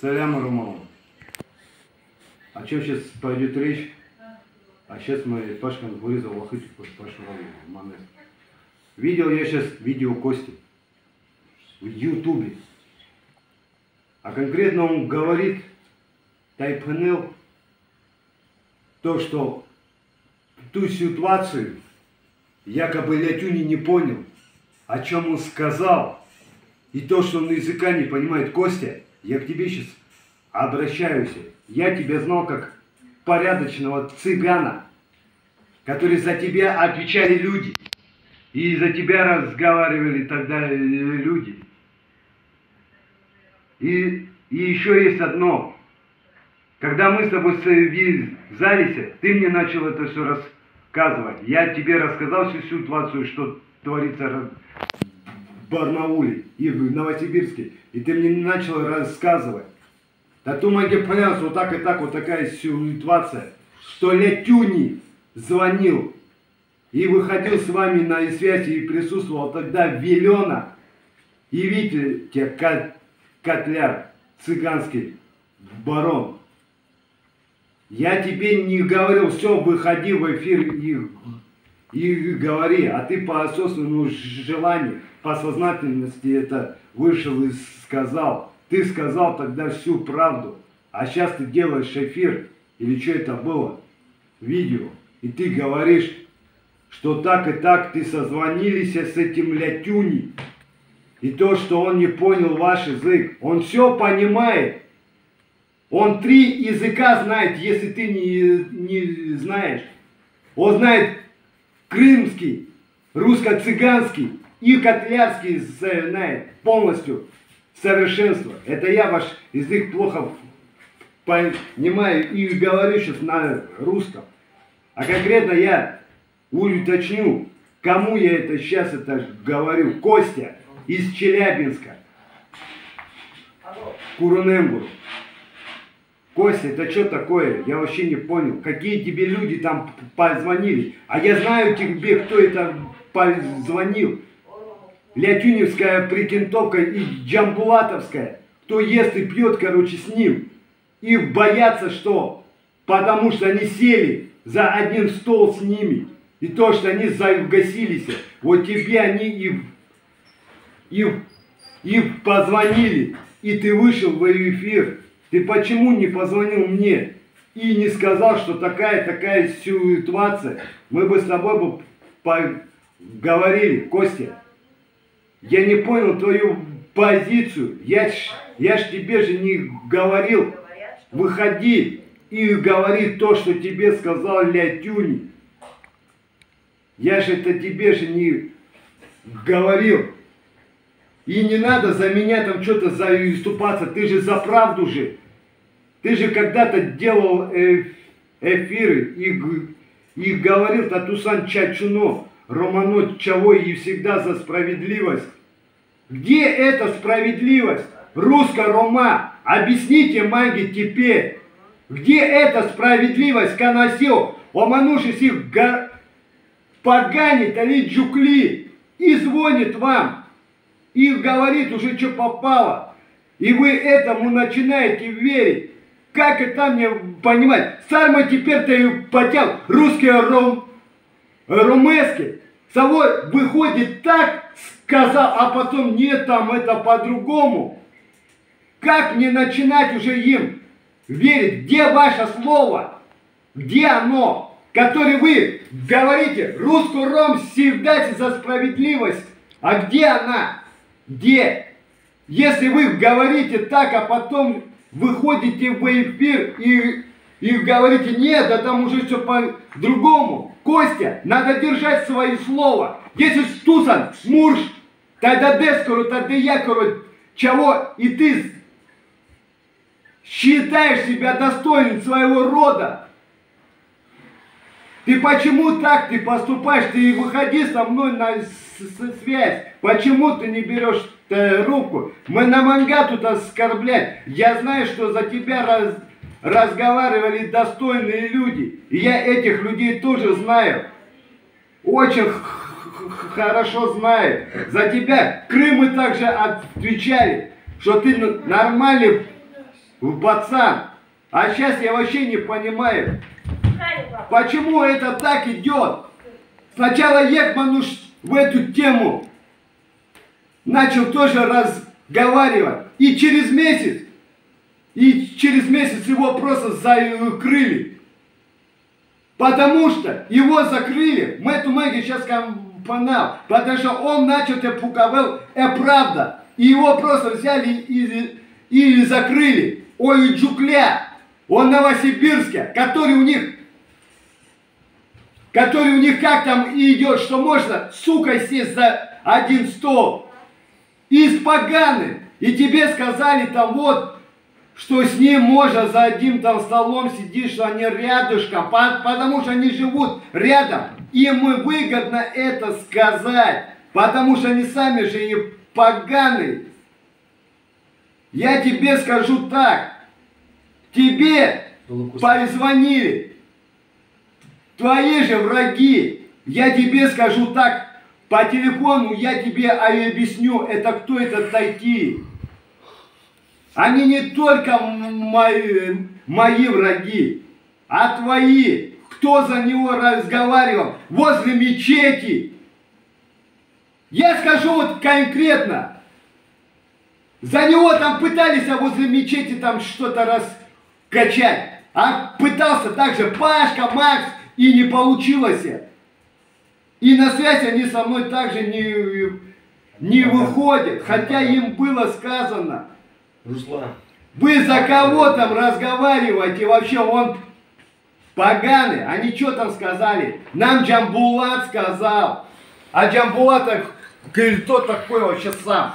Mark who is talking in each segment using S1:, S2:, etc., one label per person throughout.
S1: Салям Роман. О чем сейчас пойдет речь? А сейчас мы Пашкин вырезал лохыти Пашу Манес. Видел я сейчас видео Кости в Ютубе. А конкретно он говорит, Тайпанел, то, что ту ситуацию якобы Лятюни не понял, о чем он сказал, и то, что он языка не понимает. Костя, я к тебе сейчас обращаюсь. Я тебя знал как порядочного цыгана, который за тебя отвечали люди. И за тебя разговаривали тогда люди. И, и еще есть одно. Когда мы с тобой связались, ты мне начал это все рассказывать. Я тебе рассказал всю ситуацию, что творится Барнауле и в Новосибирске. И ты мне начал рассказывать. Да то маги понятно, вот так и так, вот такая ситуация, что Летюни звонил и выходил с вами на связь и присутствовал тогда Велена и Витя Котляр, цыганский барон. Я тебе не говорил, все, выходи в эфир и, и говори, а ты по осознанному желанию, по сознательности это вышел и сказал. Ты сказал тогда всю правду, а сейчас ты делаешь эфир, или что это было, видео, и ты говоришь, что так и так ты созвонились с этим лятюни, и то, что он не понял ваш язык, он все понимает, он три языка знает, если ты не, не знаешь. Он знает крымский, русско-цыганский и котлярский знает полностью совершенство. Это я ваш язык плохо понимаю и говорю сейчас на русском. А конкретно я уточню, кому я это сейчас это говорю. Костя из Челябинска. Курунембург. Костя, это что такое? Я вообще не понял. Какие тебе люди там позвонили? А я знаю тебе, кто это позвонил. Лятюневская прикинтовка и Джамбулатовская. Кто ест и пьет, короче, с ним. И боятся, что потому что они сели за один стол с ними. И то, что они загасились. Вот тебе они и, и, и позвонили. И ты вышел в эфир. Ты почему не позвонил мне и не сказал, что такая-такая ситуация? Мы бы с тобой бы поговорили, Костя. Я не понял твою позицию. Я ж, я ж тебе же не говорил, выходи и говори то, что тебе сказал Лятюни. Я же это тебе же не говорил. И не надо за меня там что-то заступаться. Ты же за правду же. Ты же когда-то делал э, эфиры и, и говорил Татусан Чачуно, Романо Чаво и всегда за справедливость. Где эта справедливость? Русско-рома, объясните маги теперь. Где эта справедливость, Канасил? Омануши сих га... поганит, али джукли, и звонит вам, и говорит уже, что попало. И вы этому начинаете верить. Как это мне понимать? Сам теперь ты потел русские ром, румески. Совой выходит так, сказал, а потом нет, там это по-другому. Как мне начинать уже им верить? Где ваше слово? Где оно? Которое вы говорите, русскую ром всегда за справедливость. А где она? Где? Если вы говорите так, а потом выходите в эфир и, и говорите, нет, да там уже все по-другому. Костя, надо держать свое слово. Если Стусан, Мурш, тогда Дескору, тогда Якору, чего, и ты считаешь себя достойным своего рода, ты почему так ты поступаешь? Ты выходи со мной на связь. Почему ты не берешь э, руку? Мы на манга тут оскорблять. Я знаю, что за тебя раз, разговаривали достойные люди. И я этих людей тоже знаю. Очень хорошо знаю. За тебя Крымы также отвечали, что ты нормальный пацан. А сейчас я вообще не понимаю, почему это так идет. Сначала Екман в эту тему начал тоже разговаривать. И через месяц, и через месяц его просто закрыли. Потому что его закрыли, мы эту магию сейчас компонал, потому что он начал это пуковал, это правда. И его просто взяли и, и закрыли. Ой, Джукля, он Новосибирске, который у них, который у них как там идет, что можно, сука, сесть за один стол. Из поганы. И тебе сказали там вот, что с ним можно за одним там столом сидишь, они рядышком, потому что они живут рядом. Им выгодно это сказать, потому что они сами же и поганые. Я тебе скажу так, тебе позвонили, твои же враги, я тебе скажу так, по телефону я тебе объясню, это кто это такие. Они не только мои, мои враги, а твои. Кто за него разговаривал возле мечети? Я скажу вот конкретно. За него там пытались, а возле мечети там что-то раскачать. А пытался также Пашка, Макс, и не получилось. И на связь они со мной также не, не выходят, хотя им было сказано.
S2: Руслан.
S1: Вы за кого там разговариваете? Вообще он поганый. Они что там сказали? Нам Джамбулат сказал. А Джамбулат, кто такой вообще сам?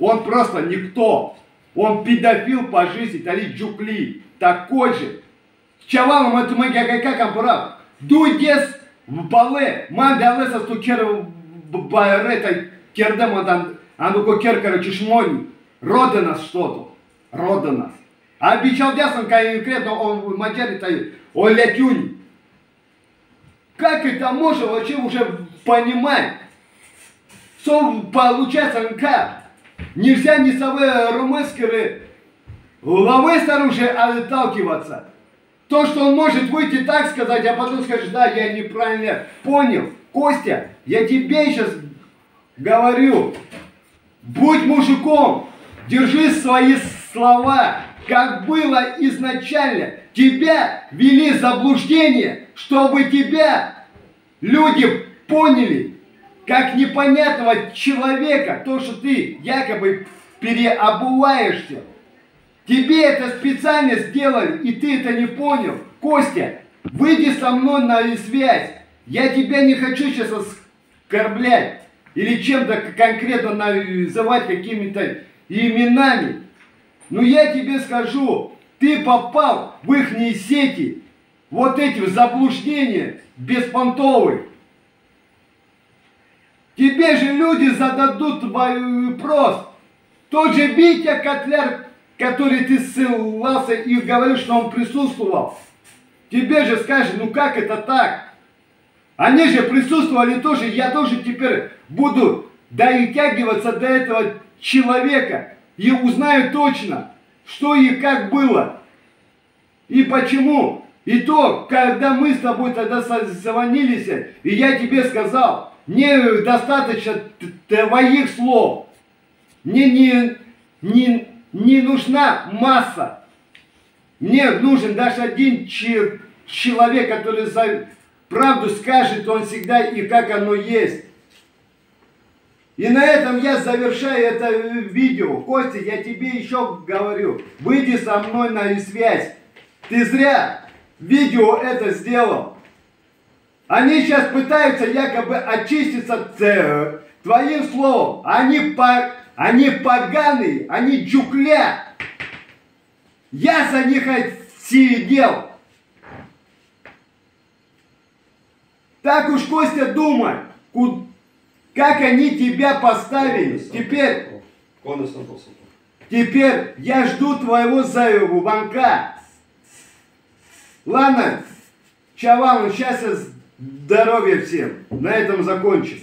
S1: Он просто никто. Он педофил по жизни, Тали Джукли. Такой же. Чавалом это мы как прав. Дуйдес в бале. Ман далеса стукер байрета кердемадан. А ну-ка кер, Родинас что-то. Родинас. А обещал ясно конкретно он материт о лятюнь. Как это можно вообще уже понимать? Что получается как? Нельзя не собой румынскими лавы снаружи отталкиваться. То, что он может выйти так сказать, а потом скажет, да, я неправильно понял. Костя, я тебе сейчас говорю, будь мужиком, Держи свои слова, как было изначально. Тебя вели заблуждение, чтобы тебя люди поняли, как непонятного человека, то, что ты якобы переобуваешься. Тебе это специально сделали, и ты это не понял. Костя, выйди со мной на связь. Я тебя не хочу сейчас оскорблять или чем-то конкретно называть какими-то именами. Но я тебе скажу, ты попал в их сети, вот эти заблуждения беспонтовые. Тебе же люди зададут вопрос. Тот же Витя Котляр, который ты ссылался и говорил, что он присутствовал. Тебе же скажет, ну как это так? Они же присутствовали тоже, я тоже теперь буду дотягиваться до этого человека и узнаю точно, что и как было, и почему. И то, когда мы с тобой тогда созвонились, и я тебе сказал, мне достаточно твоих слов, мне не, не, не нужна масса, мне нужен даже один человек, который за правду скажет, он всегда и как оно есть. И на этом я завершаю это видео. Костя, я тебе еще говорю, выйди со мной на связь. Ты зря видео это сделал. Они сейчас пытаются якобы очиститься твоим словом. Они, по, они поганые, они джукля. Я за них сидел. Так уж, Костя, думай, куда как они тебя поставили. Теперь, теперь я жду твоего звонка. Ладно, чавал, счастья, здоровья всем. На этом закончим.